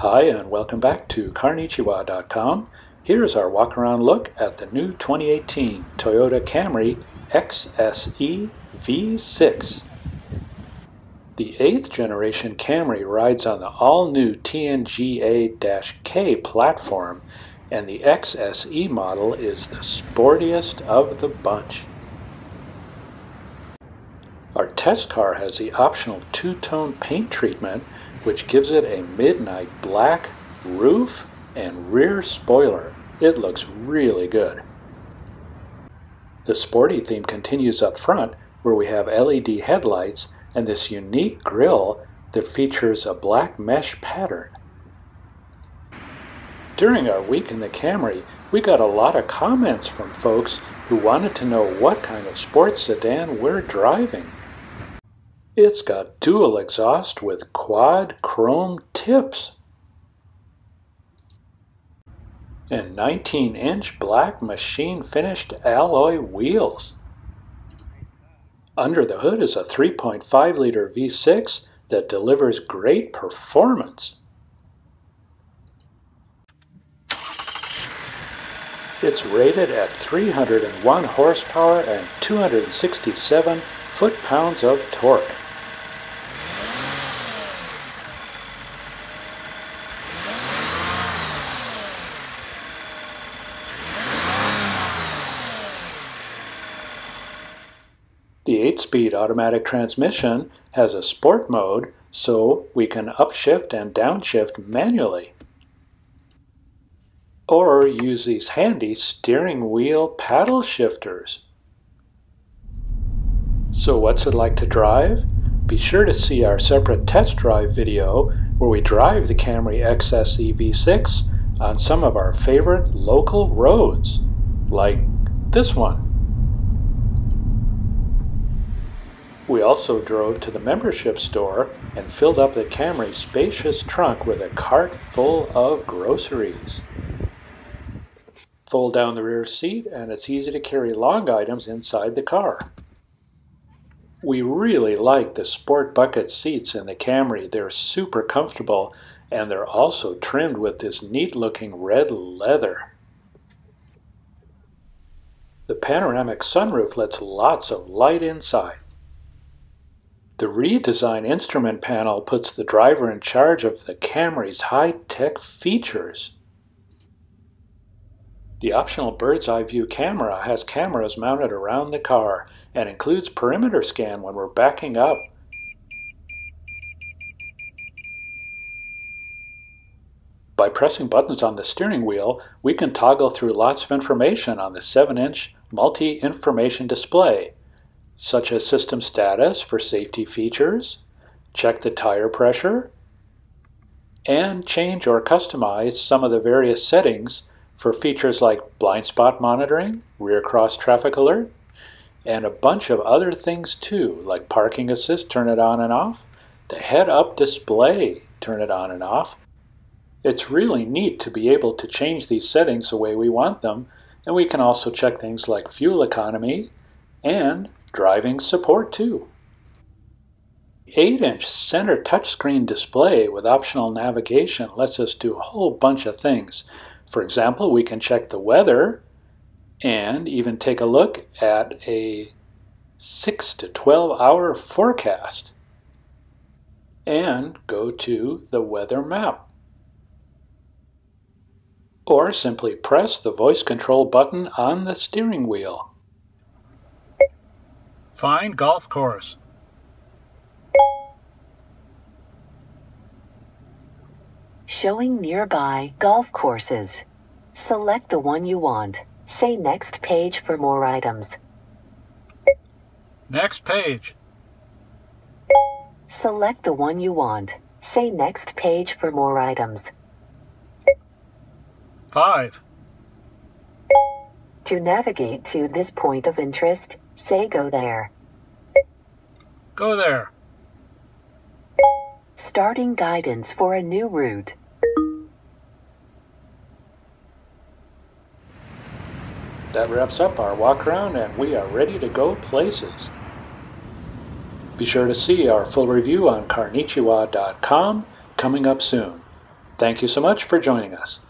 Hi and welcome back to Carnichiwa.com. Here's our walk around look at the new 2018 Toyota Camry XSE V6. The 8th generation Camry rides on the all-new TNGA-K platform and the XSE model is the sportiest of the bunch. Test car has the optional two-tone paint treatment which gives it a midnight black roof and rear spoiler. It looks really good. The sporty theme continues up front where we have LED headlights and this unique grille that features a black mesh pattern. During our week in the Camry, we got a lot of comments from folks who wanted to know what kind of sports sedan we're driving. It's got dual exhaust with quad chrome tips. And 19 inch black machine finished alloy wheels. Under the hood is a 3.5 liter V6 that delivers great performance. It's rated at 301 horsepower and 267 foot-pounds of torque. The 8-speed automatic transmission has a sport mode so we can upshift and downshift manually. Or use these handy steering wheel paddle shifters. So what's it like to drive? Be sure to see our separate test drive video where we drive the Camry XSE V6 on some of our favorite local roads, like this one. We also drove to the membership store and filled up the Camry's spacious trunk with a cart full of groceries. Fold down the rear seat and it's easy to carry long items inside the car. We really like the sport bucket seats in the Camry. They're super comfortable and they're also trimmed with this neat looking red leather. The panoramic sunroof lets lots of light inside. The redesigned instrument panel puts the driver in charge of the Camry's high-tech features. The optional bird's eye view camera has cameras mounted around the car and includes perimeter scan when we're backing up. By pressing buttons on the steering wheel, we can toggle through lots of information on the 7-inch multi-information display, such as system status for safety features, check the tire pressure, and change or customize some of the various settings for features like blind spot monitoring, rear cross traffic alert, and a bunch of other things too, like parking assist, turn it on and off, the head-up display, turn it on and off. It's really neat to be able to change these settings the way we want them, and we can also check things like fuel economy and driving support too. 8-inch center touchscreen display with optional navigation lets us do a whole bunch of things. For example, we can check the weather and even take a look at a 6 to 12 hour forecast and go to the weather map. Or simply press the voice control button on the steering wheel. Find golf course. Showing nearby golf courses. Select the one you want. Say next page for more items. Next page. Select the one you want. Say next page for more items. 5. To navigate to this point of interest, say go there. Go there. Starting guidance for a new route. That wraps up our walk around and we are ready to go places. Be sure to see our full review on carnichiwa.com coming up soon. Thank you so much for joining us.